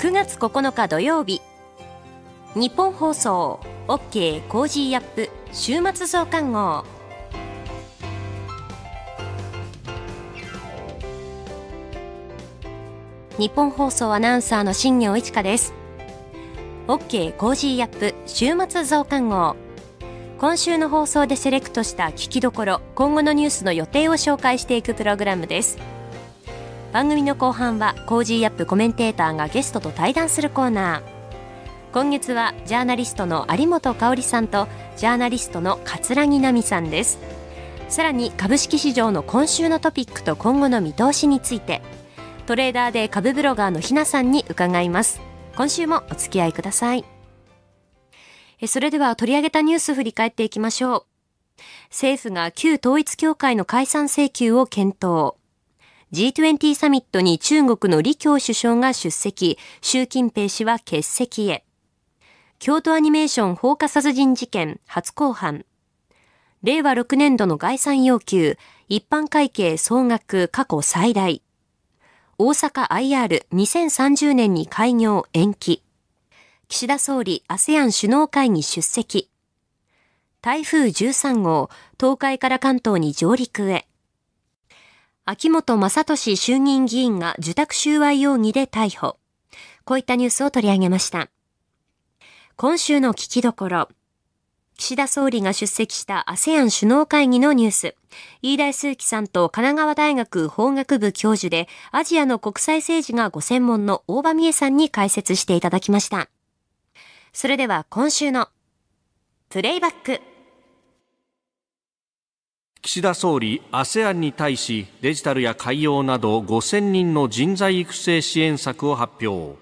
9月9日土曜日日本放送 OK コージーアップ週末増刊号。ニッポン放送アナウンサーの新行市佳です。OK Cozy up 週末増刊号。今週の放送でセレクトした聞きどころ今後のニュースの予定を紹介していくプログラムです。番組の後半は Cozy up コメンテーターがゲストと対談するコーナー。今月はジャーナリストの有本香さんとジャーナリストの葛城奈海さんです。さらに株式市場の今週のトピックと今後の見通しについてトレーダーで株ブロガーのひなさんに伺います。今週もお付き合いください。それでは取り上げたニュース振り返っていきましょう。政府が旧統一教会の解散請求を検討。G20 サミットに中国の李強首相が出席、習近平氏は欠席へ。京都アニメーション放火殺人事件初公判。令和6年度の概算要求、一般会計総額過去最大。大阪 IR2030 年に開業延期。岸田総理 ASEAN 首脳会議出席。台風13号、東海から関東に上陸へ。秋元正俊衆議院議員が受託収賄容疑で逮捕。こういったニュースを取り上げました。今週の聞きどころ。岸田総理が出席した ASEAN 首脳会議のニュース。飯田数樹さんと神奈川大学法学部教授でアジアの国際政治がご専門の大場美恵さんに解説していただきました。それでは今週のプレイバック。岸田総理 ASEAN に対しデジタルや海洋など5000人の人材育成支援策を発表。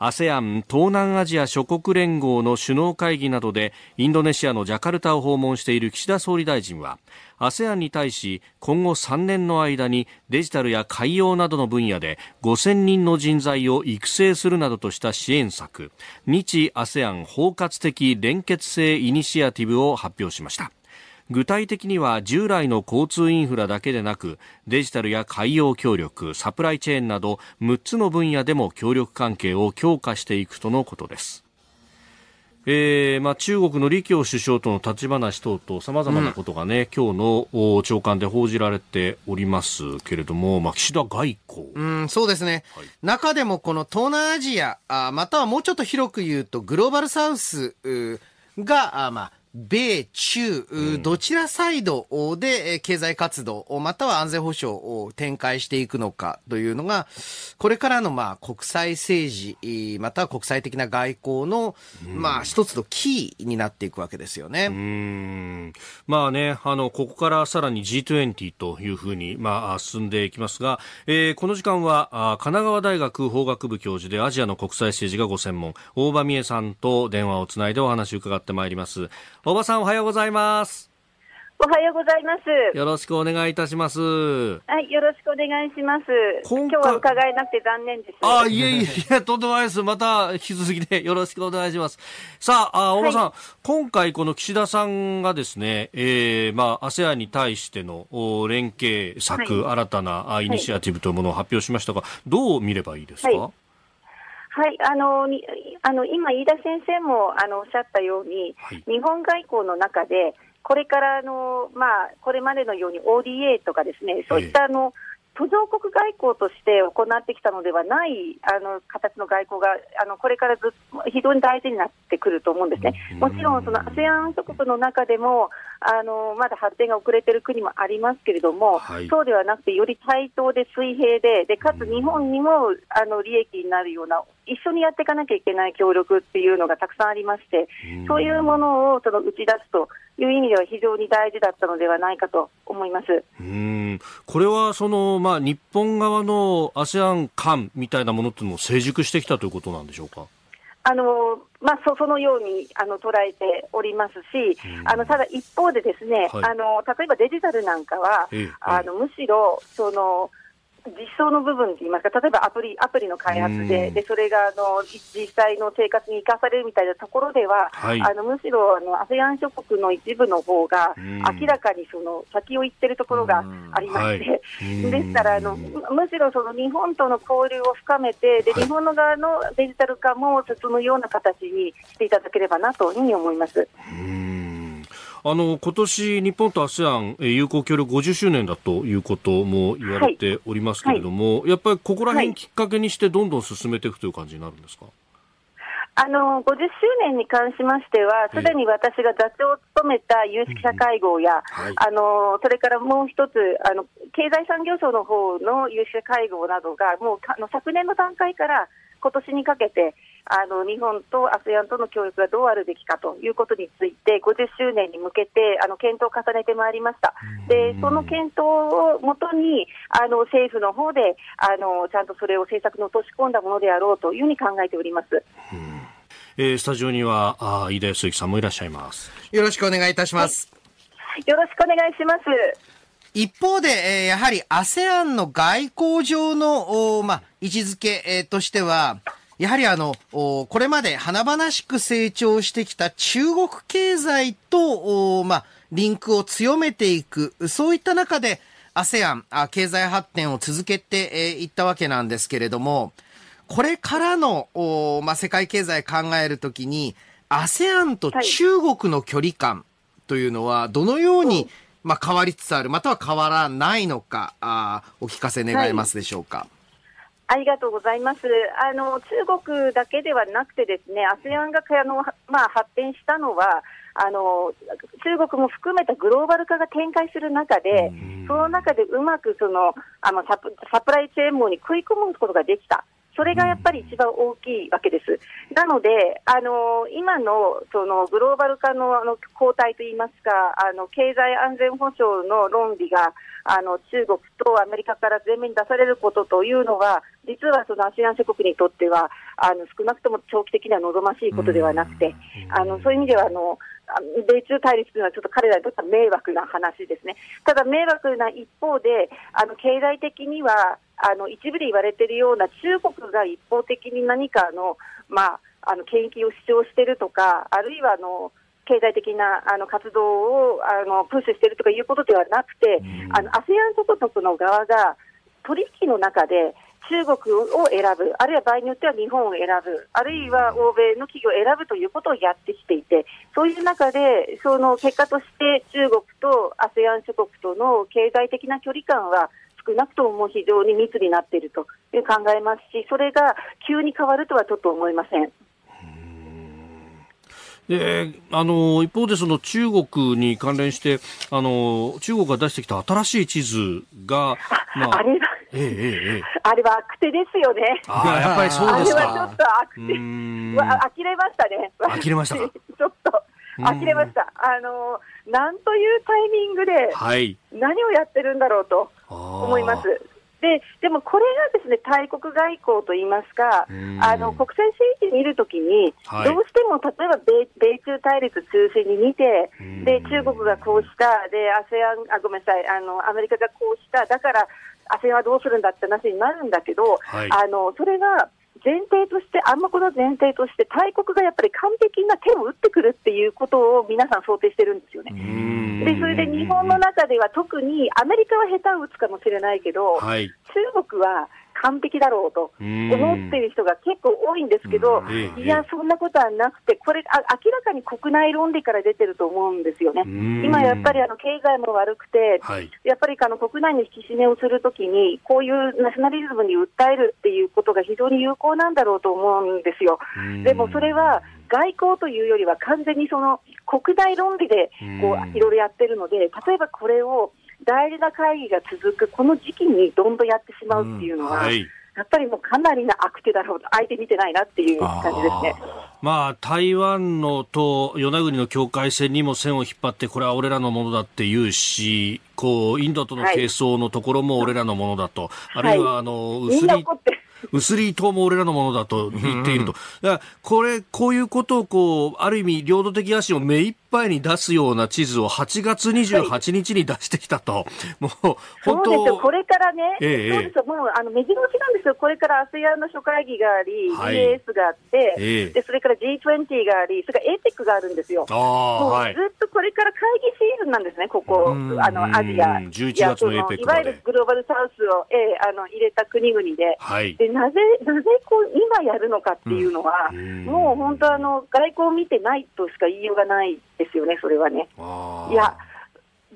ASEAN 東南アジア諸国連合の首脳会議などでインドネシアのジャカルタを訪問している岸田総理大臣は ASEAN に対し今後3年の間にデジタルや海洋などの分野で5000人の人材を育成するなどとした支援策日 ASEAN 包括的連結性イニシアティブを発表しました。具体的には従来の交通インフラだけでなくデジタルや海洋協力サプライチェーンなど6つの分野でも協力関係を強化していくとのことですえーまあ、中国の李強首相との立ち話等々さまざまなことがね、うん、今日の長官で報じられておりますけれども、まあ、岸田外交。うん、そうですね。はい、中でもこの東南アジアあ、またはもうちょっと広く言うとグローバルサウスが、あまあ、米中、どちらサイドで経済活動、または安全保障を展開していくのかというのが、これからのまあ国際政治、または国際的な外交の、まあ一つのキーになっていくわけですよね。うんまあね、あの、ここからさらに G20 というふうに、まあ、進んでいきますが、えー、この時間は、神奈川大学法学部教授でアジアの国際政治がご専門、大場美恵さんと電話をつないでお話を伺ってまいります。大場さんおはようございます。おはようございます。よろしくお願いいたします。はい、よろしくお願いします。今日は伺えなくて残念です。あ、いえいえ、いえ、とんでもないです。また引き続きでよろしくお願いします。さあ、あ大場さん、はい、今回この岸田さんがですね、えー、まあ、ASEAN に対しての連携策、はい、新たなイニシアティブというものを発表しましたが、どう見ればいいですか、はいはい、あのあの今、飯田先生もあのおっしゃったように、はい、日本外交の中で、これからの、まあ、これまでのように ODA とかですね、そういったあの、途上国外交として行ってきたのではないあの形の外交があのこれからず非常に大事になってくると思うんですね。もちろんその ASEAN 諸国の中でもあのまだ発展が遅れている国もありますけれども、はい、そうではなくてより対等で水平ででかつ日本にもあの利益になるような一緒にやっていかなきゃいけない協力っていうのがたくさんありまして、そういうものをその打ち出すという意味では非常に大事だったのではないかと思います。うん。これはその、まあ、日本側の ASEAN 間みたいなものっていうのも成熟してきたということなんでしょうか？あのまあ、そそのようにあの捉えておりますし、あのただ一方で、ですね、はい、あの例えばデジタルなんかは、あのむしろその実装の部分といいますか、例えばアプリアプリの開発で、でそれがあの実際の生活に生かされるみたいなところでは、はい、あのむしろあの ASEAN 諸国の一部の方が、明らかにその先を行ってるところがありまして、ですからあの、むしろその日本との交流を深めて、で日本の側のデジタル化も進むような形にしていただければなというふうに思います。あの今年日本と ASEAN 友好協力50周年だということも言われておりますけれども、はい。はい、やっぱりここら辺きっかけにしてどんどん進めていくという感じになるんですか？あの50周年に関しましては、すでに私が座長を務めた有識者会合や、はい、あのそれからもう一つあの、経済産業省の方の有識者会合などが、もうあの昨年の段階から今年にかけて、あの日本と ASEAN との協力がどうあるべきかということについて、50周年に向けてあの検討を重ねてまいりました、でその検討をもとにあの政府の方であのちゃんとそれを政策に落とし込んだものであろうというふうに考えております。えー、スタジオにはあ飯田康之さんもいらっしゃいます。よろしくお願いいたします、はい、よろしくお願いします一方で、えー、やはり ASEAN の外交上の、まあ、位置づけ、えー、としては、やはりあの、これまで華々しく成長してきた中国経済と、まあ、リンクを強めていく、そういった中で ASEAN、経済発展を続けていったわけなんですけれども、これからの、まあ、世界経済考えるときに、ASEAN と中国の距離感というのは、どのように、まあ、変わりつつある、または変わらないのか、あお聞かせ願えますでしょうか。はいありがとうございます。あの中国だけではなくてですね、ASEAN があのまあ発展したのは。あの中国も含めたグローバル化が展開する中で、その中でうまくそのあのサプサプライチェーン網に食い込むことができた。それがやっぱり一番大きいわけです。なので、あの今のそのグローバル化のあの後退といいますか、あの経済安全保障の論理があの中国とアメリカから前面に出されることというのは、実はその ASEAN 諸国にとっては、あの少なくとも長期的には望ましいことではなくて、あのそういう意味ではあの、米中対立というのはちょっと彼らにとっては迷惑な話ですね。ただ迷惑な一方で、あの経済的にはあの一部で言われているような中国が一方的に何かの、まあ、あの権益を主張しているとか、あるいはあの経済的なあの活動をあのプッシュしているとかいうことではなくて、あの ASEAN 諸国の側が取引の中で中国を選ぶ、あるいは場合によっては日本を選ぶ、あるいは欧米の企業を選ぶということをやってきていて、そういう中で、その結果として中国と ASEAN 諸国との経済的な距離感は少なくとも非常に密になっているという考えますし、それが急に変わるとはちょっと思いません。であの一方でその中国に関連してあの中国が出してきた新しい地図が、まあ、あれは、ええええ、あれは悪手ですよね。あやっぱりそうですか。あれはちょっと悪手。呆れましたね。呆れました ちょっと呆れました。あのなんというタイミングで、何をやってるんだろうと思います。ででもこれがですね大国外交といいますか、あの国際政治見るときに、はい、どうしても例えば米米中対立中心に見て、で中国がこうした、で ASEAN あごめんなさいあの、アメリカがこうした、だから ASEAN はどうするんだって話になるんだけど、はい、あのそれが前提として、暗黙の前提として、大国がやっぱり完璧な手を打ってくるっていうことを皆さん想定してるんですよね。で、それで日本の中では特にアメリカは下手を打つかもしれないけど、はい、中国は完璧だろうと思っている人が結構多いんですけど、いや、そんなことはなくて、これあ、明らかに国内論理から出てると思うんですよね。今やっぱりあの経済も悪くて、はい、やっぱりあの国内の引き締めをするときに、こういうナショナリズムに訴えるっていうことが非常に有効なんだろうと思うんですよ。でもそれは外交というよりは完全にその国内論理でこういろいろやってるので、例えばこれを大事な会議が続くこの時期にどんどんやってしまうっていうのは、うんはい、やっぱりもうかなりな悪手だろうと、相手見てないなっていう感じですね。まあ、台湾のと与那国の境界線にも線を引っ張って、これは俺らのものだって言うし、こう、インドとの係争のところも俺らのものだと、はい、あるいは、あの、薄利、薄利島も俺らのものだと言っていると。だから、これ、こういうことを、こう、ある意味、領土的野心を目いっぱいに出すような地図を8月28日に出してきたと。もう、本当そうですよ、これからね、ええそうですよ、もうあの目白押しなんですよ、これから ASEAN の諸会議があり、はい EAS があって、ええで、それから G20 があり、それから APEC があるんですよ。ああ、もうはい。ずっとこれから会議シーズンなんですね、ここ、うんあのアジア。うん11いや月のそ APEC いわゆるグローバルサウスを、ええあの入れた国々で。はい。でなぜ、なぜこう今やるのかっていうのは、うんもう本当あの、外交を見てないとしか言いようがないですよね、それはね。いや、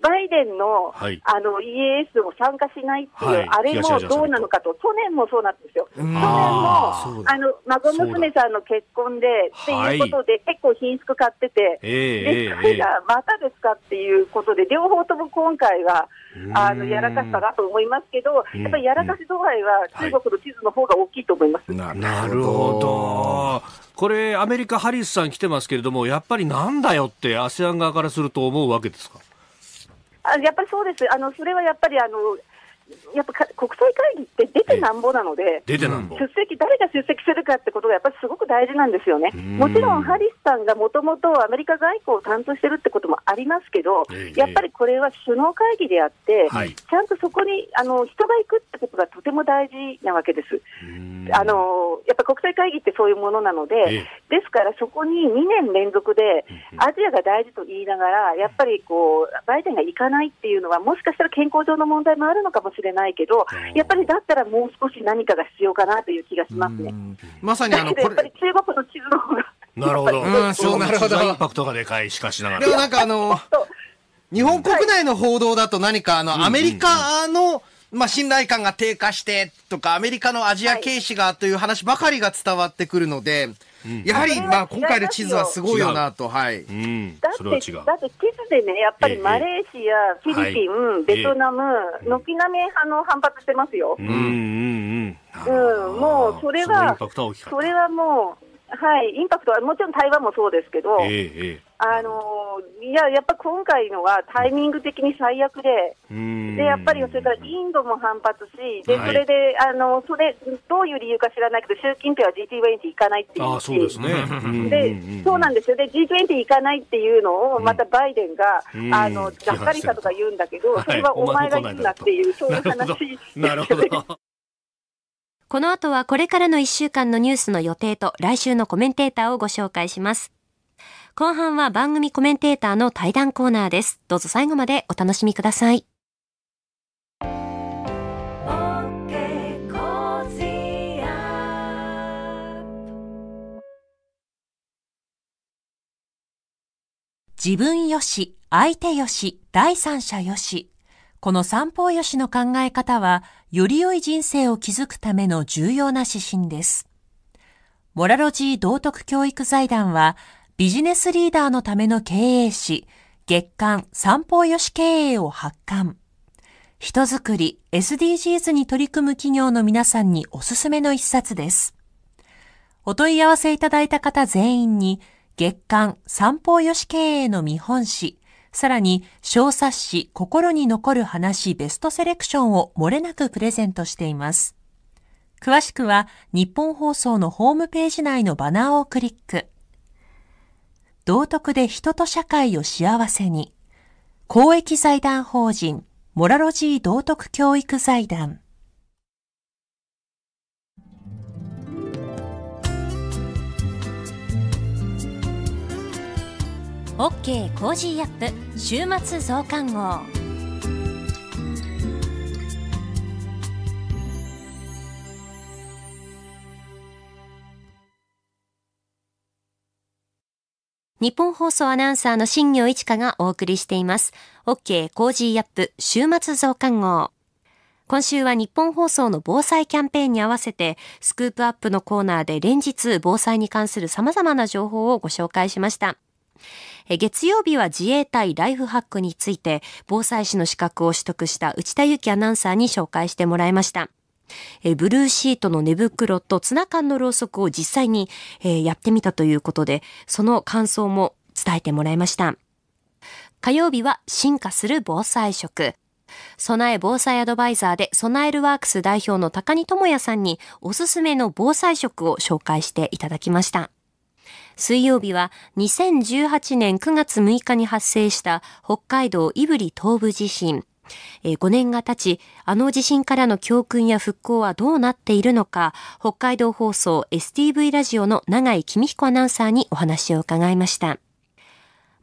バイデンの,、はい。あの EAS も参加しないっていう、はい。あれもどうなのかと、去年もそうなんですよ。去年もあの孫娘さんの結婚でっていうことで、結構品質買ってて、ええで、ええ。それがまたですかっていうことで、両方とも今回は、あのうんやらかしたなと思いますけど、うん。やっぱりやらかし度合いは中国の地図の方が大きいと思います。ななるほど。これ、アメリカ、ハリスさん来てますけれども、やっぱりなんだよって、ASEAN 側からすると思うわけですか？あやっぱりそうです、あのそれはやっぱりあのやっぱか国際会議って出てなんぼなので。出てなんぼ。出席、誰が出席するかってことがやっぱりすごく大事なんですよね。んもちろんハリスさんがもともとアメリカ外交を担当してるってこともありますけど、ええやっぱりこれは首脳会議であって、はいちゃんとそこにあの人が行くってことがとても大事なわけです。うんあのやっぱ国際会議ってそういうものなので、ええですからそこに2年連続で、アジアが大事と言いながら、やっぱりこうバイデンが行かないっていうのは、もしかしたら健康上の問題もあるのかもしれないけど、やっぱりだったらもう少し何かが必要かなという気がしますね。まさにあの、やこっぱりれ、中国の地図の方が。なるほど。うんそうなるほどインパクトがでかい、しかしながでもら。なんかあの、日本国内の報道だと何かあの、アメリカの、まあ、信頼感が低下してとか、アメリカのアジア軽視がという話ばかりが伝わってくるので、やはり、まあ、今回の地図はすごいよなと、はい。うんだ。それは違う。ってだって地図でね、やっぱりええマレーシア、フィリピン、はいベトナム、軒並みあの反発してますよ。うんうんうん。うん、もうそれは。それはもう、はい、インパクトはもちろん台湾もそうですけど、あのいや、やっぱ今回のはタイミング的に最悪で、でやっぱりそれからインドも反発し、ではい。それであのそれ、どういう理由か知らないけど、習近平は G20 行かないっていうああ、そうですね。でそうなんですよ、で G20 行かないっていうのを、またバイデンが、うん。あのがっかりしたとか言うんだけど、はい。それはお前が言うなっていう、そういう話。なるほど。この後はこれからの1週間のニュースの予定と来週のコメンテーターをご紹介します。後半は番組コメンテーターの対談コーナーです。どうぞ最後までお楽しみください。自分よし、相手よし、第三者よし。この三方よしの考え方は、より良い人生を築くための重要な指針です。モラロジー道徳教育財団は、ビジネスリーダーのための経営誌、月刊三方よし経営を発刊。人づくり、SDGs に取り組む企業の皆さんにおすすめの一冊です。お問い合わせいただいた方全員に、月刊三方よし経営の見本誌、さらに小冊子心に残る話ベストセレクションを漏れなくプレゼントしています。詳しくはニッポン放送のホームページ内のバナーをクリック。道徳で人と社会を幸せに。公益財団法人モラロジー道徳教育財団。OK Cozy up 週末増刊号。ニッポン放送アナウンサーの新行市佳がお送りしています。OK Cozy up 週末増刊号。今週はニッポン放送の防災キャンペーンに合わせて、スクープアップのコーナーで連日防災に関する様々な情報をご紹介しました。月曜日は自衛隊ライフハックについて、防災士の資格を取得した内田雄基アナウンサーに紹介してもらいました。ブルーシートの寝袋とツナ缶のろうそくを実際に、やってみたということで、その感想も伝えてもらいました。火曜日は進化する防災食。備え防災アドバイザーで備えるワークス代表の高荷智也さんにおすすめの防災食を紹介していただきました。水曜日は2018年9月6日に発生した北海道胆振東部地震。5年が経ち、あの地震からの教訓や復興はどうなっているのか、北海道放送 STV ラジオの永井公彦アナウンサーにお話を伺いました。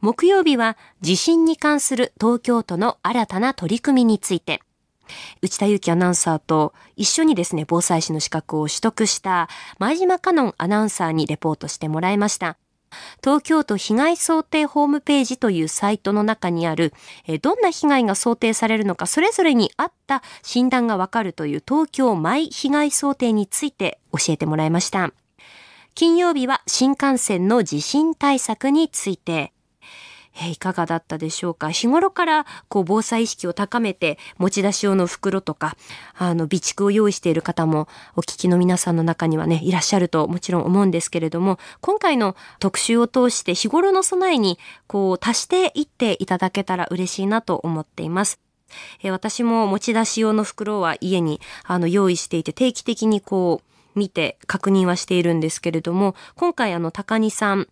木曜日は地震に関する東京都の新たな取り組みについて、内田祐樹アナウンサーと一緒にですね、防災士の資格を取得した前島香音アナウンサーにレポートしてもらいました。東京都被害想定ホームページというサイトの中にある、えどんな被害が想定されるのか、それぞれに合った診断がわかるという東京マイ被害想定について教えてもらいました。金曜日は新幹線の地震対策について、えいかがだったでしょうか？日頃からこう防災意識を高めて持ち出し用の袋とかあの備蓄を用意している方もお聞きの皆さんの中にはねいらっしゃるともちろん思うんですけれども今回の特集を通して日頃の備えにこう足していっていただけたら嬉しいなと思っています。私も持ち出し用の袋は家にあの用意していて定期的にこう見て確認はしているんですけれども、今回あの高荷さん、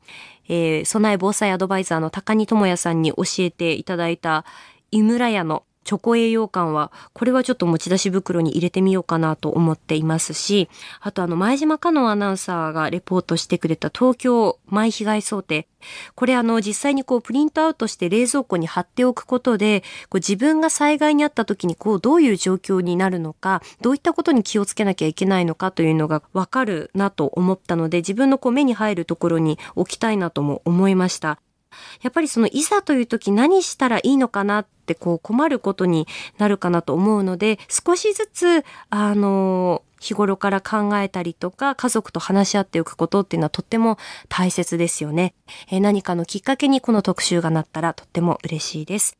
えー、備え防災アドバイザーの高荷智也さんに教えていただいた井村屋のチョコ栄養感は、これはちょっと持ち出し袋に入れてみようかなと思っていますし、あとあの、前島香音アナウンサーがレポートしてくれた東京前被害想定。これあの、実際にこう、プリントアウトして冷蔵庫に貼っておくことで、こう自分が災害にあった時にこう、どういう状況になるのか、どういったことに気をつけなきゃいけないのかというのがわかるなと思ったので、自分のこう、目に入るところに置きたいなとも思いました。やっぱりそのいざという時何したらいいのかなってこう困ることになるかなと思うので少しずつあの日頃から考えたりとか家族と話し合っておくことっていうのはとっても大切ですよね。え何かのきっかけにこの特集がなったらとっても嬉しいです。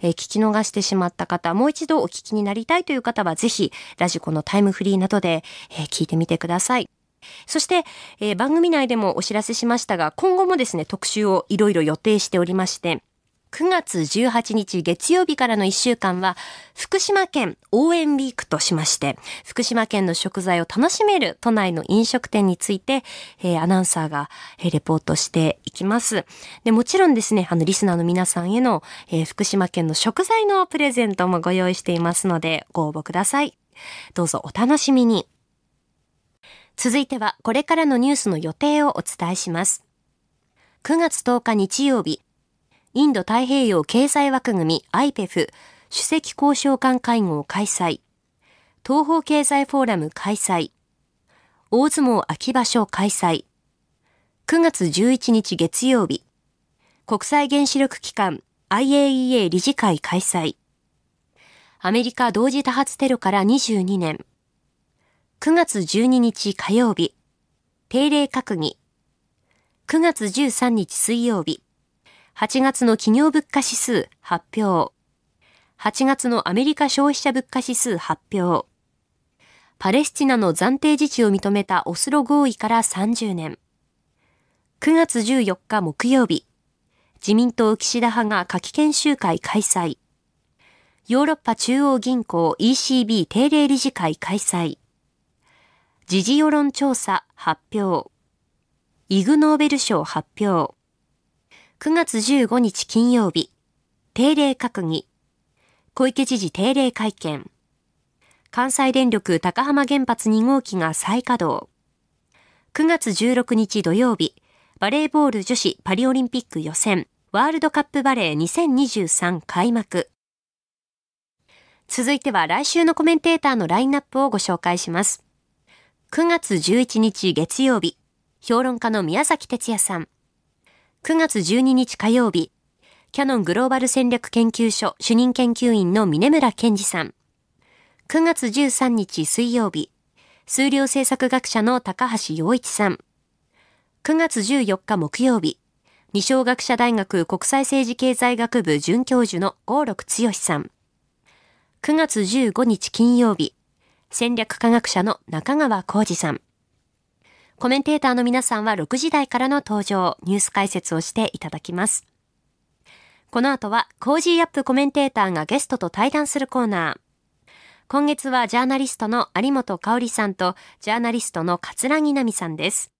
えー、聞き逃してしまった方、もう一度お聞きになりたいという方はぜひ、ラジコのタイムフリーなどで、えー、聞いてみてください。そして、えー、番組内でもお知らせしましたが、今後もですね、特集をいろいろ予定しておりまして、9月18日月曜日からの1週間は、福島県応援ウィークとしまして、福島県の食材を楽しめる都内の飲食店について、えー、アナウンサーが、えー、レポートしていきます。で、もちろんですね、あの、リスナーの皆さんへの、えー、福島県の食材のプレゼントもご用意していますので、ご応募ください。どうぞお楽しみに。続いてはこれからのニュースの予定をお伝えします。9月10日日曜日、インド太平洋経済枠組み IPEF 主席交渉官会合開催。東方経済フォーラム開催。大相撲秋場所開催。9月11日月曜日、国際原子力機関 IAEA 理事会開催。アメリカ同時多発テロから22年。9月12日火曜日、定例閣議。9月13日水曜日、8月の企業物価指数発表。8月のアメリカ消費者物価指数発表。パレスチナの暫定自治を認めたオスロ合意から30年。9月14日木曜日、自民党岸田派が夏季研修会開催。ヨーロッパ中央銀行 ECB 定例理事会開催。時事世論調査発表。イグノーベル賞発表。9月15日金曜日、定例閣議。小池知事定例会見。関西電力高浜原発2号機が再稼働。9月16日土曜日、バレーボール女子パリオリンピック予選、ワールドカップバレー2023開幕。続いては来週のコメンテーターのラインナップをご紹介します。9月11日月曜日、評論家の宮崎哲也さん。9月12日火曜日、キャノングローバル戦略研究所主任研究員の峰村健二さん。9月13日水曜日、数量政策学者の高橋洋一さん。9月14日木曜日、二小学者大学国際政治経済学部准教授の合六剛さん。9月15日金曜日、戦略科学者の中川浩二さん。コメンテーターの皆さんは6時台からの登場、ニュース解説をしていただきます。この後は、 Cozy up コメンテーターがゲストと対談するコーナー。今月はジャーナリストの有本香さんと、ジャーナリストの葛城奈海さんです。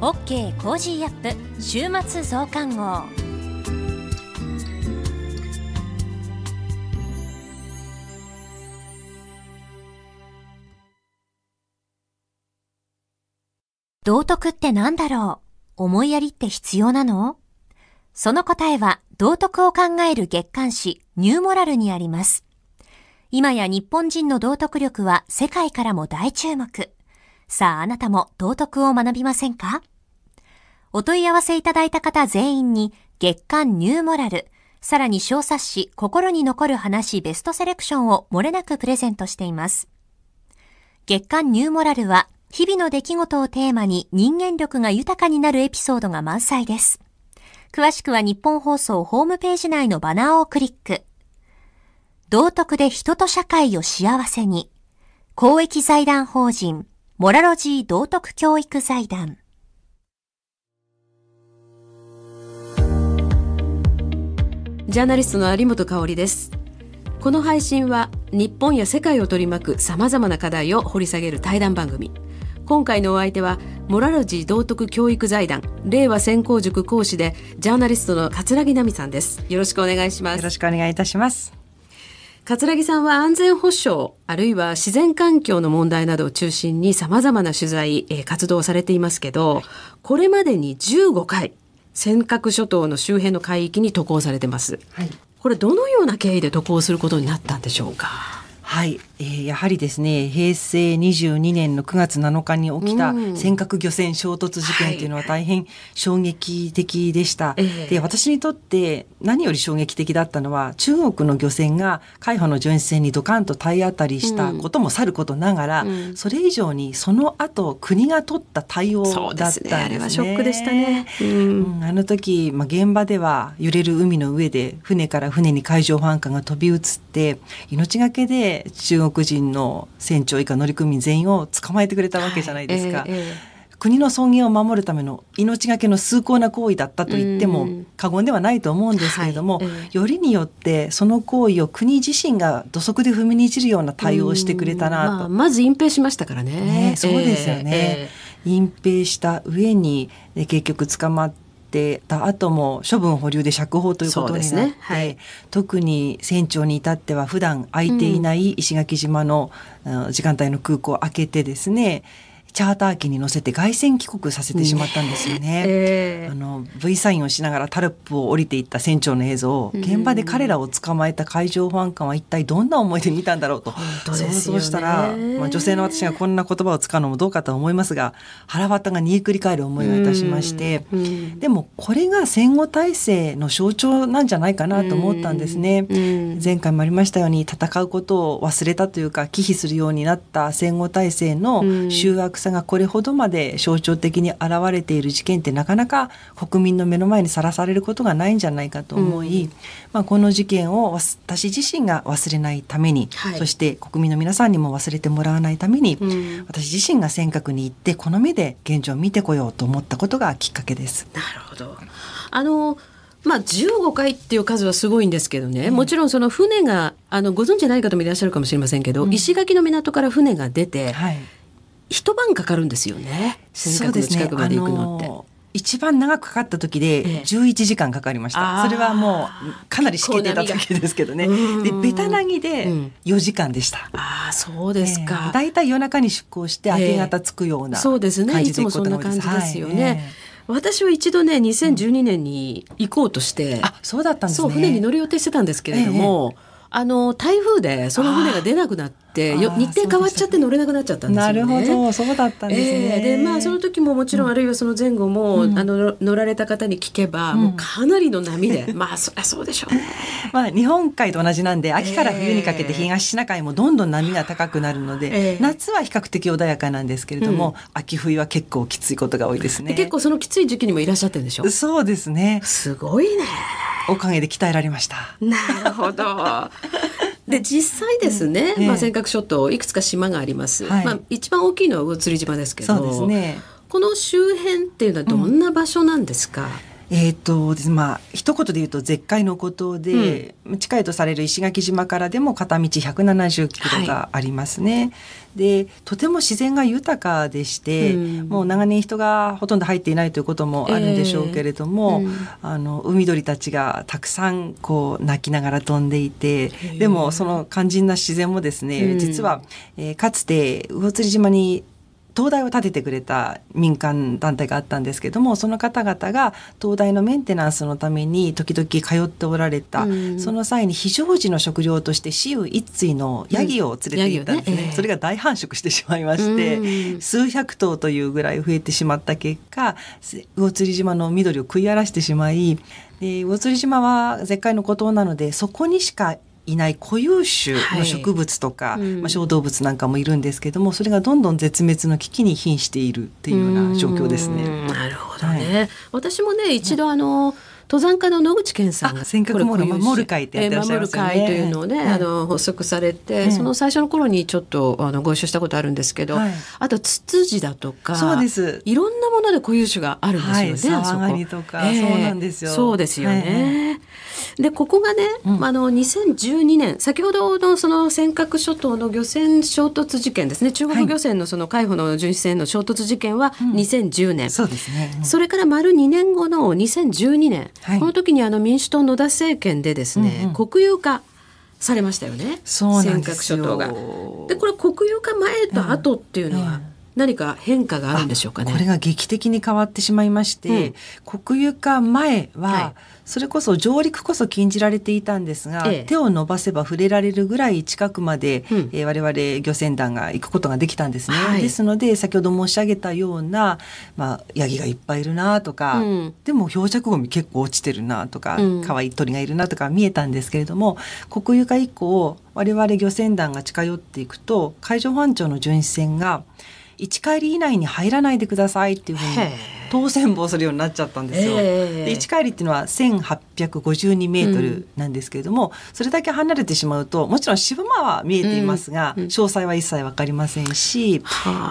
OK Cozy up 週末増刊号。道徳って何だろう？思いやりって必要なの？その答えは道徳を考える月刊誌ニューモラルにあります。今や日本人の道徳力は世界からも大注目。さああなたも道徳を学びませんか？お問い合わせいただいた方全員に月刊ニューモラル、さらに小冊子心に残る話ベストセレクションを漏れなくプレゼントしています。月刊ニューモラルは日々の出来事をテーマに人間力が豊かになるエピソードが満載です。詳しくは日本放送ホームページ内のバナーをクリック。道徳で人と社会を幸せに。公益財団法人、モラロジー道徳教育財団。ジャーナリストの有本香里です。この配信は日本や世界を取り巻く様々な課題を掘り下げる対談番組。今回のお相手はモラロジー道徳教育財団令和専攻塾講師でジャーナリストの桂木奈美さんです。よろしくお願いします。よろしくお願いいたします。桂木さんは安全保障あるいは自然環境の問題などを中心に様々な取材、えー、活動をされていますけどこれまでに15回尖閣諸島の周辺の海域に渡航されてます、はい、これどのような経緯で渡航することになったんでしょうか？はい、えー、やはりですね平成22年の9月7日に起きた尖閣漁船衝突事件というのは大変衝撃的でした。はい、で私にとって何より衝撃的だったのは中国の漁船が海保の巡視船にドカンと体当たりしたこともさることながら、うん、それ以上にその後国が取った対応だったんですね。すね。あれはショックでしたね。うん、あの時、まあ、現場では揺れる海の上で船から船に海上保安官が飛び移って命がけで中国人の船長以下乗組員全員を捕まえてくれたわけじゃないですか。はいえーえー国の尊厳を守るための命がけの崇高な行為だったと言っても過言ではないと思うんですけれども、はいよりによってその行為を国自身が土足で踏みにじるような対応をしてくれたなと。まあ、まず隠蔽しましたからね。ねそうですよね。えー、隠蔽した上に結局捕まってた後も処分保留で釈放ということになって、ね。はい、特に船長に至っては普段空いていない石垣島の、時間帯の空港を開けてですね、チャーター機に乗せて凱旋帰国させてしまったんですよね。えー、あの V サインをしながらタルプを降りていった船長の映像。を現場で彼らを捕まえた海上保安官は一体どんな思いで見たんだろうと。想像したら、まあ、女性の私がこんな言葉を使うのもどうかと思いますが腹渡が煮えくり返る思いがいたしまして、でもこれが戦後体制の象徴なんじゃないかなと思ったんですね。前回もありましたように戦うことを忘れたというか忌避するようになった戦後体制の集約さがこれほどまで象徴的に現れている事件ってなかなか国民の目の前にさらされることがないんじゃないかと思い、うん、まあ、この事件を私自身が忘れないために、はい、そして国民の皆さんにも忘れてもらわないために、うん、私自身が尖閣に行ってこの目で現状を見てこようと思ったことがきっかけです。なるほど。あのまあ、15回っていう数はすごいんですけどね、うん、もちろんその船があのご存知ない方もいらっしゃるかもしれませんけど、うん、石垣の港から船が出て、はい、一晩かかるんですよね。尖閣の近くまで行くのって。一番長くかかった時で11時間かかりました、それはもうかなりしけてた時ですけどね。でベタなぎで4時間でした、うん、ああそうですか、だいたい夜中に出港して明け方着くような、そうですね。いつもそんな感じですよね、はい。私は一度ね2012年に行こうとして、うん、あそうだったんですね。船に乗る予定してたんですけれども、ええあの台風でその船が出なくなって日程変わっちゃって乗れなくなっちゃったんですよね。なるほどそうだったんですね。えー、でまあその時ももちろん、あるいはその前後も、うん、あの乗られた方に聞けば、うん、もうかなりの波で、まあそりゃそうでしょうね。まあ日本海と同じなんで秋から冬にかけて東シナ海もどんどん波が高くなるので、えー、夏は比較的穏やかなんですけれども、うん、秋冬は結構きついことが多いですね。結構そのきつい時期にもいらっしゃってるんでしょそうですね。すごいね。おかげで鍛えられました。なるほど。で実際ですね、まあ、尖閣諸島いくつか島があります、はい、まあ、一番大きいのは魚釣島ですけどそうです、ね、この周辺っていうのはどんな場所なんですか、ええっ、とまあ一言で言うと絶海の孤島で、うん、近いとされる石垣島からでも片道170キロがありますね。はい、でとても自然が豊かでして、うん、もう長年人がほとんど入っていないということもあるんでしょうけれども、えーうん、あの海鳥たちがたくさんこう鳴きながら飛んでいて、でもその肝心な自然もですね、実は、えー、かつて魚釣島に灯台を建ててくれた民間団体があったんですけどもその方々が灯台のメンテナンスのために時々通っておられた、うん、その際に非常時の食料として雌羽一対のヤギを連れて行ったんですね。うんねそれが大繁殖してしまいまして、うん、数百頭というぐらい増えてしまった結果魚釣島の緑を食い荒らしてしまい魚釣島は絶海の孤島なのでそこにしかいない固有種の植物とか、はいうん、まあ、小動物なんかもいるんですけどもそれがどんどん絶滅の危機に瀕しているっていうような状況ですね。なるほどね、はい、私もね一度あの、登山家の野口健さんが尖閣守る会ってやってらっしゃいますよね。守る会というのをね、あの発足されて、その最初の頃にちょっとあのご一緒したことあるんですけど、あとツツジだとか、そうです。いろんなもので固有種があるんですよね。はい、とか、そうなんですよ。そうですよね。でここがね、うん、あの2012年先ほどのその尖閣諸島の漁船衝突事件ですね。中国漁船のその海保の巡視船の衝突事件は2010年、うん、そうですね、それから丸2年後の2012年、はい、この時にあの民主党野田政権でですね、うんうん、国有化されましたよね。そう尖閣諸島が。でこれ国有化前と後っていうのは、何か変化があるんでしょうかね。これが劇的に変わってしまいまして、うん、国有化前は、はい。それこそ上陸こそ禁じられていたんですが、ええ、手を伸ばせば触れられるぐらい近くまで、うん、えー、我々漁船団が行くことができたんですね。はい、ですので先ほど申し上げたような、まあ、ヤギがいっぱいいるなとか、うん、でも漂着ゴミ結構落ちてるなとか、うん、可愛い鳥がいるなとか見えたんですけれども国有化以降我々漁船団が近寄っていくと海上保安庁の巡視船が1帰り以内に入らないでくださいっていうふうに当選簿をするようになっちゃったんですよ。で1帰りっていうのは1852メートルなんですけれども、うん、それだけ離れてしまうともちろん渋間は見えていますが、うんうん、詳細は一切分かりませんし、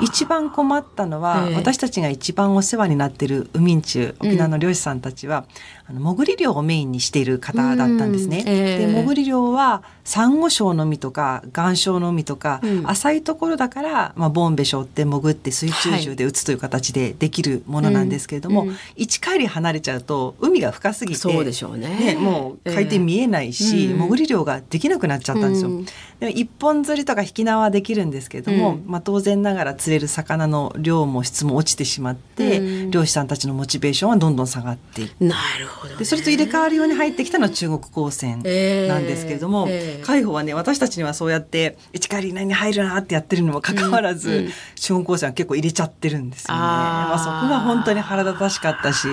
一番困ったのは、私たちが一番お世話になっている海民中沖縄の漁師さんたちは、あの潜り漁をメインにしている方だったんですね。で潜り漁はサンゴ礁の海とか岩礁の海とか、浅いところだから、まあ、ボンベ礁って潜って水中銃で撃つという形でできるものなんですけれども、うん、1回り離れちゃうと海が深すぎてそうでしょうね、ね、もう海底見えないし、えー、潜り漁ができなくなっちゃったんですよ。うん、でも一本釣りとか引き縄はできるんですけれども、うん、まあ、当然ながら釣れる魚の量も質も落ちてしまって、漁師さんたちのモチベーションはどんどん下がっていって。なるほど、ね、でそれと入れ替わるように入ってきたのは中国高専なんですけれども、えーえ。ー、海保はね私たちにはそうやって1回り以内に入るなってやってるにもかかわらず、中国高専は結構入れちゃってるんですよね。あまあ、そこが本当に腹立たしかったし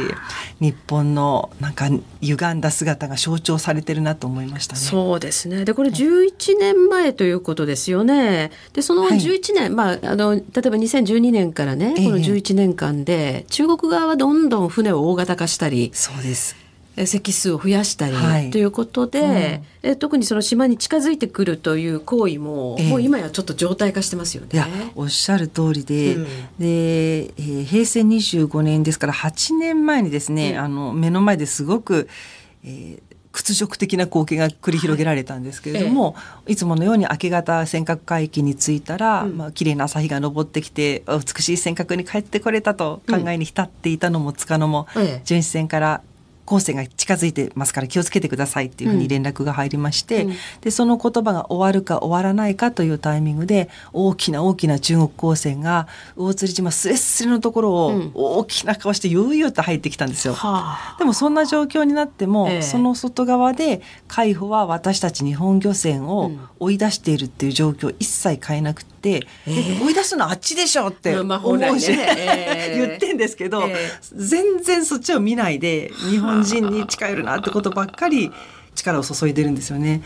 日本のなんか歪んだ姿が象徴されてるなと思いましたね。そうですねでこれ11年前ということですよね。でその11年、はい、まあ、あの例えば2012年からねこの11年間で、中国側はどんどん船を大型化したり。そうです席数を増やしたり、はい、ということで、うん、え特にその島に近づいてくるという行為も、えー、もう今やちょっと常態化してますよね。おっしゃる通りで、うん、で、えー、平成25年ですから8年前にですね、うん、あの目の前ですごく、えー、屈辱的な光景が繰り広げられたんですけれども、はい、いつものように明け方尖閣海域に着いたら、うん。まあ綺麗な朝日が昇ってきて美しい尖閣に帰ってこれたと考えに浸っていたのもつかのも、うん、巡視船から後世が近づいてますから気をつけてくださいっていうふうに連絡が入りまして、うん、でその言葉が終わるか終わらないかというタイミングで大きな大きな中国公船が魚釣島すれすれのところを大きな顔して悠々と入ってきたんですよ。うん、でもそんな状況になっても、えー、その外側で海保は私たち日本漁船を追い出しているっていう状況を一切変えなくて。えー、追い出すのはあっちでしょって思うし、ね、言ってんですけど、えー、全然そっちを見ないで日本人に近寄るなってことばっかり力を注いでるんですよね。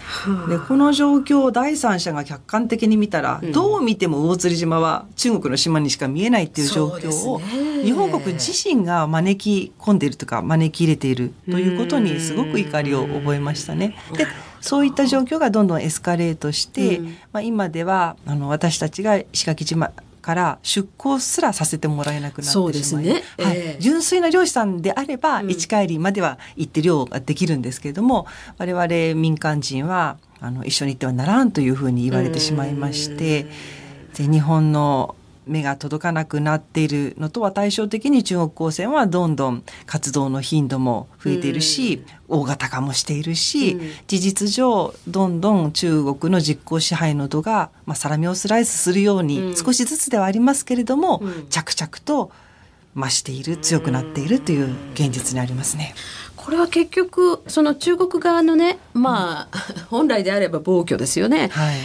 でこの状況を第三者が客観的に見たら、うん、どう見ても魚釣島は中国の島にしか見えないっていう状況を、ね、日本国自身が招き込んでいるとか招き入れているということにすごく怒りを覚えましたね。でそういった状況がどんどんエスカレートして、うん、まあ、今ではあの私たちが石垣島から出港すらさせてもらえなくなってしまいそうね、えー、はい、純粋な漁師さんであれば、市帰りまでは行って漁ができるんですけれども我々民間人はあの一緒に行ってはならんというふうに言われてしまいましてで日本の目が届かなくなっているのとは対照的に中国高専はどんどん活動の頻度も増えているし、うん、大型化もしているし、うん、事実上どんどん中国の実効支配の度が、まあ、サラミをスライスするように、少しずつではありますけれども、うん、着々と増している強くなっているという現実にありますね。これは結局その中国側のねまあ、本来であれば暴挙ですよね。はい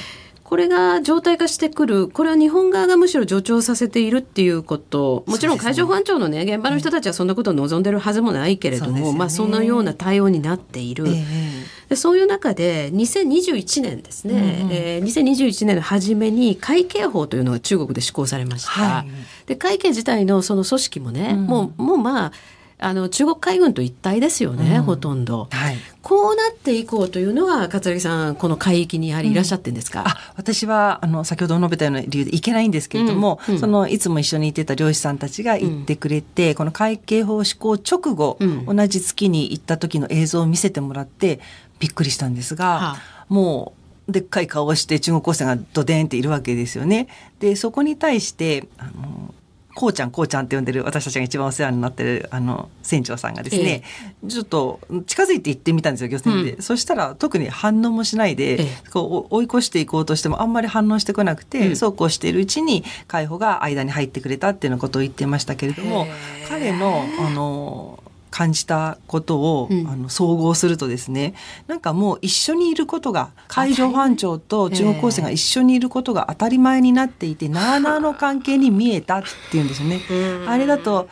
これが常態化してくるこれは日本側がむしろ助長させているっていうこと。もちろん海上保安庁のね現場の人たちはそんなことを望んでるはずもないけれども、ね、まあそのような対応になっている。えーでそういう中で2021年ですね、うん、えー、2021年の初めに海警法というのが中国で施行されました。はい、で海警自体のその組織もね、うん、もうもうまああの中国海軍と一体ですよね、うん、ほとんど、はい、こうなっていこうというのは桂木さんこの海域にやはりいらっしゃってんですか、うん、あ私はあの先ほど述べたような理由で行けないんですけれども、うん、そのいつも一緒にいてた漁師さんたちが行ってくれて、この海警法施行直後、同じ月に行った時の映像を見せてもらってびっくりしたんですが、はあ、もうでっかい顔をして中国高専がドデンっているわけですよね。でそこに対してあのこうちゃんこうちゃんって呼んでる私たちが一番お世話になってるあの船長さんがですね、えー、ちょっと近づいて行ってみたんですよ漁船で、うん、そしたら特に反応もしないで、えー、こう追い越していこうとしてもあんまり反応してこなくて、うん、そうこうしているうちに海保が間に入ってくれたっていうようなことを言ってましたけれども彼のあの感じたことを、うん、あの総合するとですねなんかもう一緒にいることが海上保安庁と中国高専が一緒にいることが当たり前になっていて、なあなあの関係に見えたっていうんですよね。あれだと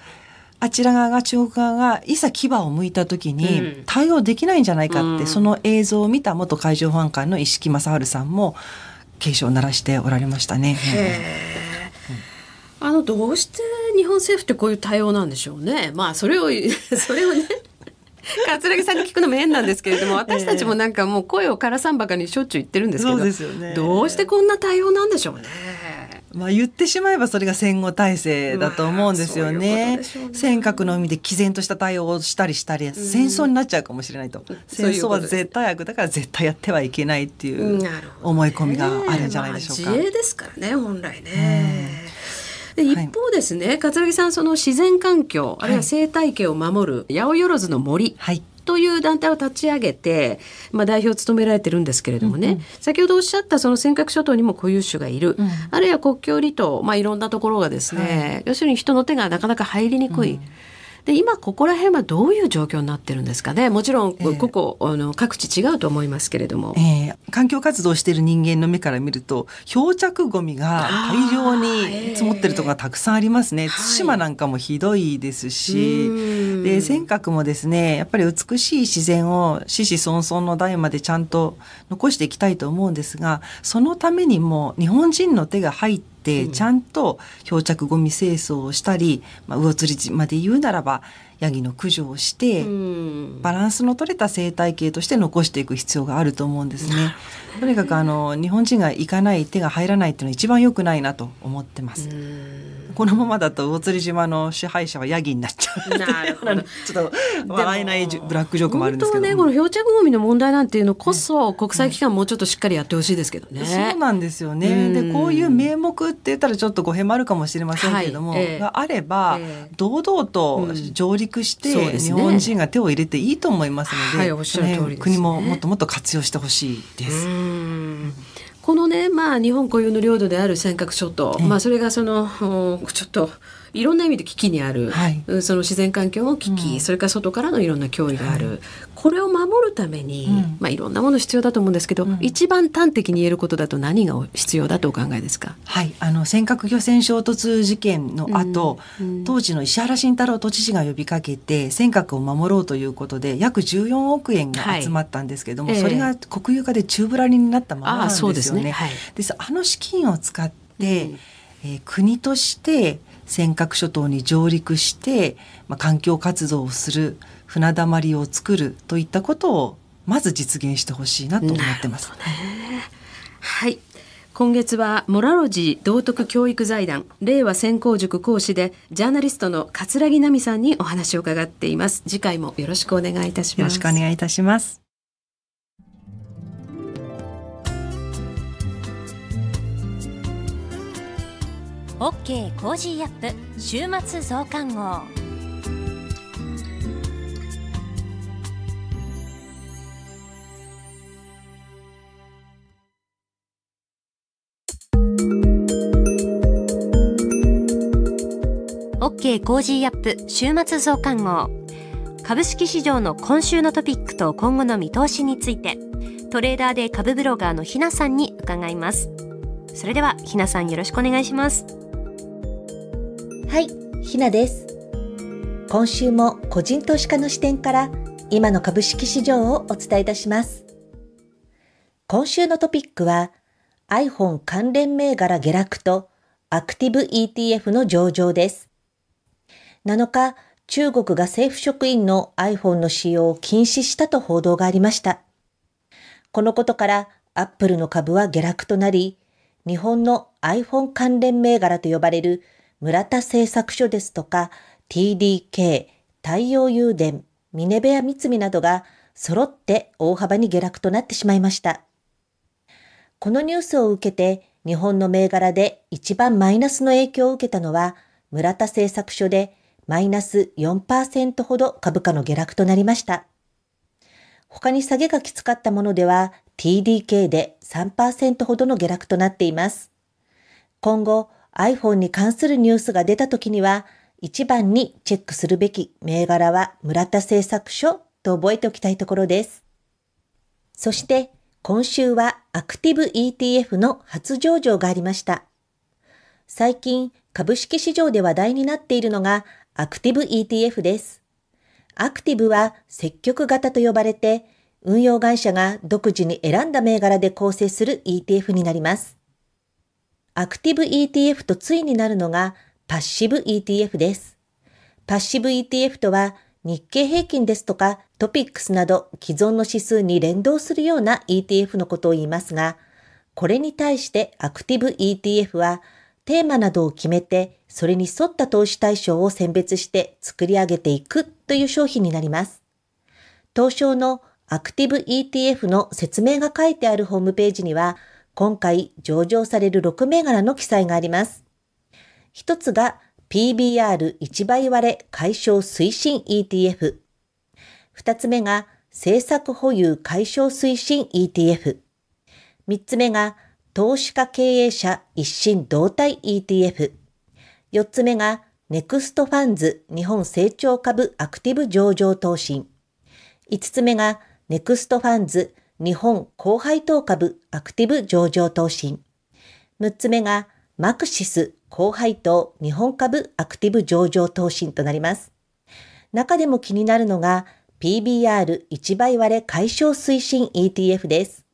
あちら側が中国側がいざ牙を向いた時に対応できないんじゃないかって、うん、その映像を見た元海上保安官の石木正治さんも警鐘を鳴らしておられましたね。あのどうして日本政府ってこういう対応なんでしょうね。まあそれを それをね。桂木さんに聞くのも変なんですけれども 私たちもなんかもう声をからさんばかにしょっちゅう言ってるんですけど、ね、どうしてこんな対応なんでしょうね。まあ言ってしまえばそれが戦後体制だと思うんですよね。まあ、ううね尖閣の海で毅然とした対応をしたりしたり、戦争になっちゃうかもしれないと。戦争は絶対悪だから絶対やってはいけないっていう思い込みがあるんじゃないでしょうか。まあ、自衛ですからね本来ね。で一方ですね、はい、桂木さんその自然環境あるいは生態系を守る八百万の森、はい。という団体を立ち上げて、まあ、代表を務められてるんですけれどもね、うんうん、先ほどおっしゃったその尖閣諸島にも固有種がいる、うん、あるいは国境離島、まあ、いろんなところがですね、はい、要するに人の手がなかなか入りにくい。うんで今ここら辺はどういう状況になってるんですかね。もちろんここ、えー、あの各地違うと思いますけれども、えー、環境活動している人間の目から見ると漂着ごみが大量に積もってるところがたくさんありますね、えー、対馬なんかもひどいですし、はい、で尖閣もですねやっぱり美しい自然を子々孫々の代までちゃんと残していきたいと思うんですがそのためにも日本人の手が入ってて、ちゃんと漂着ごみ清掃をしたり、まあ、魚釣りまで言うならばヤギの駆除をして、バランスの取れた生態系として残していく必要があると思うんですね。とにかくあの日本人が行かない手が入らないっていうのは一番良くないなと思ってます。このままだと魚釣島の支配者はヤギになっちゃう。なるほど。ちょっと笑えないブラックジョークもあるんですけど。ねこの漂着ゴミの問題なんていうのこそ国際機関もうちょっとしっかりやってほしいですけどね、そうなんですよね。でこういう名目って言ったらちょっと語弊もあるかもしれませんけれども、はい。えー、があれば、えー、堂々と上陸して、うん、日本人が手を入れていいと思いますので、はい、ね、国ももっともっと活用してほしいです。このね、まあ、日本固有の領土である尖閣諸島、まあ、それがそのちょっといろんな意味で危機にある、はい、その自然環境の危機、うん、それから外からのいろんな脅威がある、はい、これを守るために、うん、まあ、いろんなもの必要だと思うんですけど、うん、一番端的に言えることだと何が必要だとお考えですか、はい、あの尖閣漁船衝突事件の後、当時の石原慎太郎都知事が呼びかけて尖閣を守ろうということで約14億円が集まったんですけども、はい、それが国有化で宙ぶらりになったままなんですよね。あですね、はい、ですあの資金を使って、えー、国として尖閣諸島に上陸して、まあ、環境活動をする船だまりを作るといったことをまず実現してほしいなと思ってます。はい。今月はモラロジー道徳教育財団令和専攻塾講師でジャーナリストの葛城奈海さんにお話を伺っています。次回もよろしくお願いいたします。よろしくお願いいたします OK Cozy up 週末増刊号OK Cozy up 週末増刊号株式市場の今週のトピックと今後の見通しについてトレーダーで株ブロガーのひなさんに伺いますそれではひなさんよろしくお願いしますはい、ひなです。今週も個人投資家の視点から今の株式市場をお伝えいたします。今週のトピックは iPhone 関連銘柄下落とアクティブ ETF の上場です。7日、中国が政府職員の iPhone の使用を禁止したと報道がありました。このことからアップルの株は下落となり、日本の iPhone 関連銘柄と呼ばれる村田製作所ですとか TDK、太陽誘電、ミネベア三菱などが揃って大幅に下落となってしまいました。このニュースを受けて日本の銘柄で一番マイナスの影響を受けたのは村田製作所でマイナス4%ほど株価の下落となりました。他に下げがきつかったものでは TDK で3%ほどの下落となっています。今後、iPhone に関するニュースが出た時には、一番にチェックするべき銘柄は村田製作所と覚えておきたいところです。そして今週はアクティブ ETF の初上場がありました。最近株式市場で話題になっているのがアクティブ ETF です。アクティブは積極型と呼ばれて運用会社が独自に選んだ銘柄で構成する ETF になります。アクティブ ETF と対になるのがパッシブ ETF です。パッシブ ETF とは日経平均ですとかトピックスなど既存の指数に連動するような ETF のことを言いますが、これに対してアクティブ ETF はテーマなどを決めてそれに沿った投資対象を選別して作り上げていくという商品になります。東証のアクティブ ETF の説明が書いてあるホームページには今回上場される6銘柄の記載があります。一つが PBR1 倍割れ解消推進 ETF。二つ目が政策保有解消推進 ETF。三つ目が投資家経営者一心同体 ETF。四つ目がネクストファンズ日本成長株アクティブ上場投信。五つ目がネクストファンズ日本高配当株アクティブ上場投信。6つ目がマクシス高配当日本株アクティブ上場投信となります。中でも気になるのが PBR1 倍割れ解消推進 ETF です。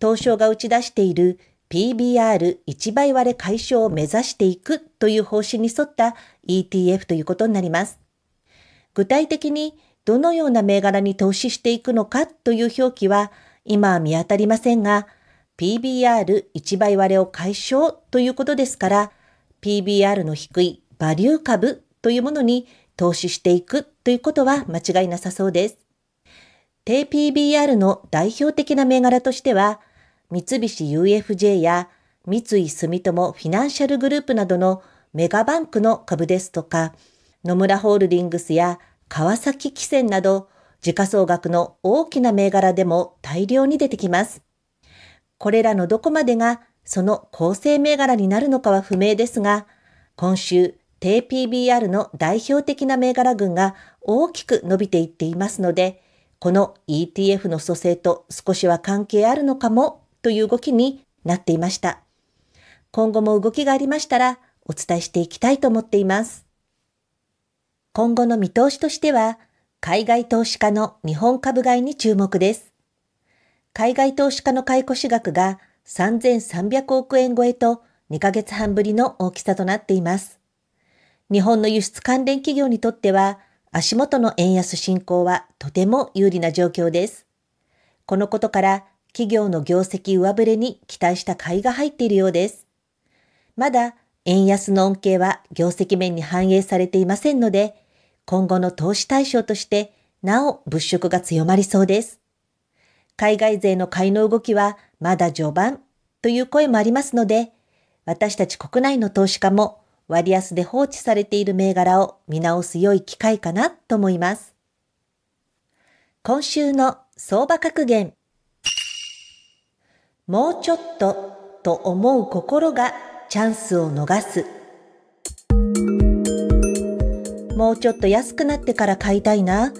東証が打ち出している PBR1 倍割れ解消を目指していくという方針に沿った ETF ということになります。具体的にどのような銘柄に投資していくのかという表記は今は見当たりませんが、PBR1 倍割れを解消ということですから、PBR の低いバリュー株というものに投資していくということは間違いなさそうです。低 PBR の代表的な銘柄としては、三菱 UFJ や三井住友フィナンシャルグループなどのメガバンクの株ですとか、野村ホールディングスや川崎汽船など、時価総額の大きな銘柄でも大量に出てきます。これらのどこまでがその構成銘柄になるのかは不明ですが、今週、低 PBR の代表的な銘柄群が大きく伸びていっていますので、この ETF の蘇生と少しは関係あるのかもという動きになっていました。今後も動きがありましたらお伝えしていきたいと思っています。今後の見通しとしては、海外投資家の日本株買いに注目です。海外投資家の買い越し額が3300億円超えと2ヶ月半ぶりの大きさとなっています。日本の輸出関連企業にとっては足元の円安進行はとても有利な状況です。このことから企業の業績上振れに期待した買いが入っているようです。まだ円安の恩恵は業績面に反映されていませんので、今後の投資対象としてなお物色が強まりそうです。海外勢の買いの動きはまだ序盤という声もありますので、私たち国内の投資家も割安で放置されている銘柄を見直す良い機会かなと思います。今週の相場格言。もうちょっとと思う心がチャンスを逃す。もうちょっと安くなってから買いたいな。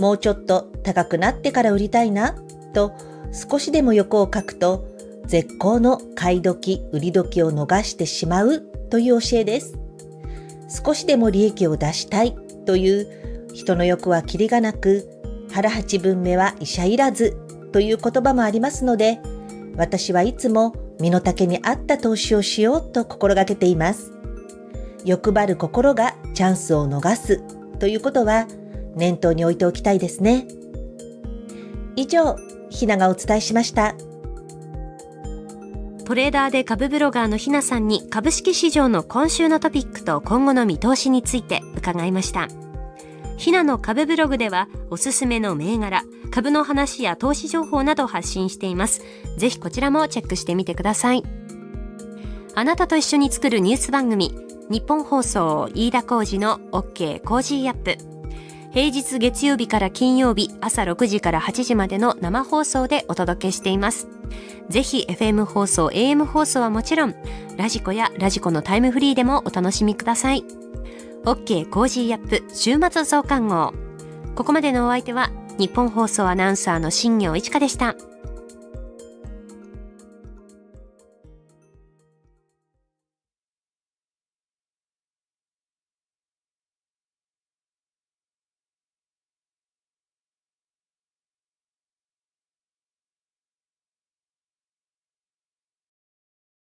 もうちょっと高くなってから売りたいな。と少しでも欲を書くと絶好の買い時、売り時を逃してしまうという教えです。少しでも利益を出したいという人の欲はキリがなく、腹八分目は医者いらずという言葉もありますので、私はいつも身の丈に合った投資をしようと心がけています。欲張る心がチャンスを逃すということは念頭に置いておきたいですね。以上、ひながお伝えしました。トレーダーで株ブロガーのひなさんに株式市場の今週のトピックと今後の見通しについて伺いました。ひなの株ブログではおすすめの銘柄、株の話や投資情報など発信しています。ぜひこちらもチェックしてみてください。あなたと一緒に作るニュース番組、ニッポン放送飯田浩司の OK Cozy up。平日月曜日から金曜日朝6時から8時までの生放送でお届けしています。ぜひ FM 放送、AM 放送はもちろん、ラジコやラジコのタイムフリーでもお楽しみください。OK コージーアップ週末増刊号。ここまでのお相手は日本放送アナウンサーの新業一華でした。